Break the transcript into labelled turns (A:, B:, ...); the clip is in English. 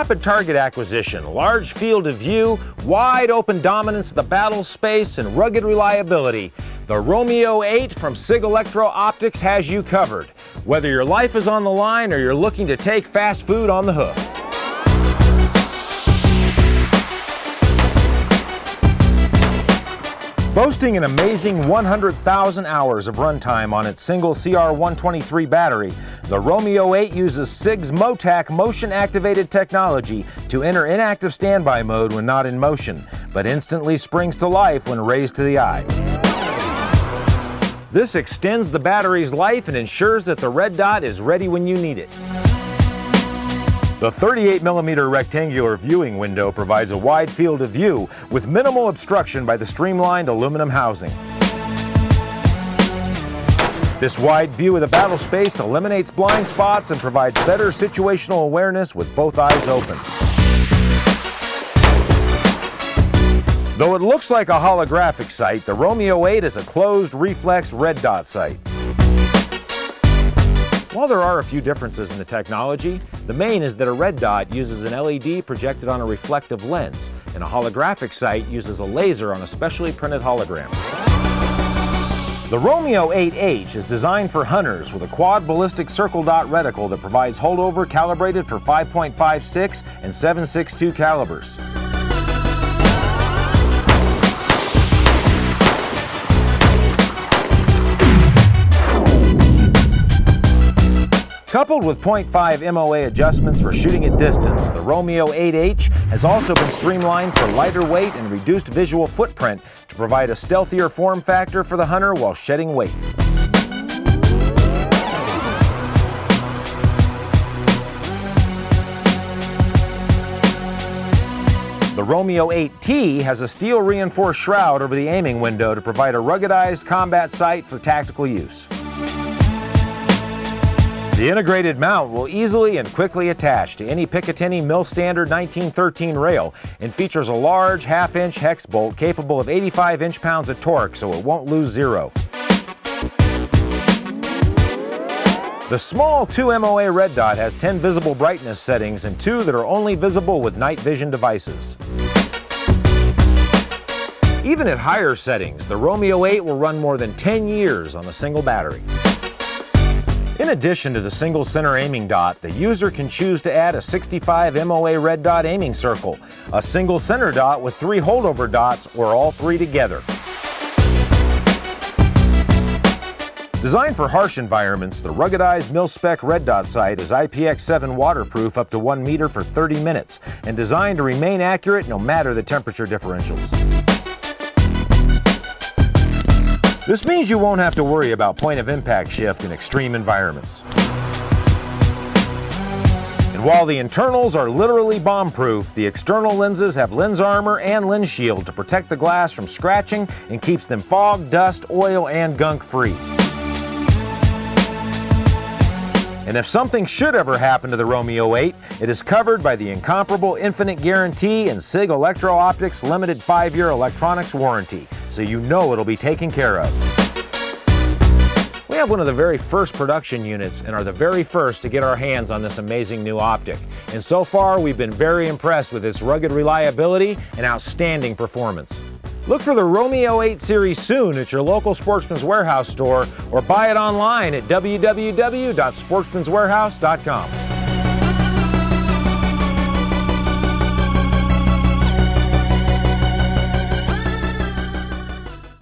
A: rapid target acquisition, large field of view, wide open dominance of the battle space, and rugged reliability, the Romeo 8 from SIG Electro Optics has you covered. Whether your life is on the line or you're looking to take fast food on the hook. Boasting an amazing 100,000 hours of runtime on its single CR123 battery, the Romeo 8 uses SIG's MOTAC motion-activated technology to enter inactive standby mode when not in motion, but instantly springs to life when raised to the eye. This extends the battery's life and ensures that the red dot is ready when you need it. The 38 millimeter rectangular viewing window provides a wide field of view with minimal obstruction by the streamlined aluminum housing. This wide view of the battle space eliminates blind spots and provides better situational awareness with both eyes open. Though it looks like a holographic sight, the Romeo 8 is a closed reflex red dot sight. While there are a few differences in the technology, the main is that a red dot uses an LED projected on a reflective lens, and a holographic sight uses a laser on a specially printed hologram. The Romeo 8H is designed for hunters with a quad ballistic circle dot reticle that provides holdover calibrated for 5.56 and 7.62 calibers. Coupled with 0.5 MOA adjustments for shooting at distance, the Romeo 8H has also been streamlined for lighter weight and reduced visual footprint to provide a stealthier form factor for the hunter while shedding weight. The Romeo 8T has a steel reinforced shroud over the aiming window to provide a ruggedized combat sight for tactical use. The integrated mount will easily and quickly attach to any Picatinny Mil Standard 1913 rail and features a large half-inch hex bolt capable of 85 inch-pounds of torque so it won't lose zero. The small 2 MOA red dot has 10 visible brightness settings and two that are only visible with night vision devices. Even at higher settings, the Romeo 8 will run more than 10 years on a single battery. In addition to the single center aiming dot, the user can choose to add a 65 MOA red dot aiming circle, a single center dot with three holdover dots, or all three together. Designed for harsh environments, the ruggedized mil-spec red dot sight is IPX7 waterproof up to 1 meter for 30 minutes and designed to remain accurate no matter the temperature differentials. This means you won't have to worry about point of impact shift in extreme environments. And while the internals are literally bomb-proof, the external lenses have lens armor and lens shield to protect the glass from scratching and keeps them fog, dust, oil, and gunk free. And if something should ever happen to the Romeo 8, it is covered by the incomparable infinite guarantee and SIG Electro Optics limited 5-year electronics warranty so you know it'll be taken care of. We have one of the very first production units and are the very first to get our hands on this amazing new optic. And so far, we've been very impressed with its rugged reliability and outstanding performance. Look for the Romeo 8 series soon at your local Sportsman's Warehouse store or buy it online at www.sportsmanswarehouse.com.